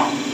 you.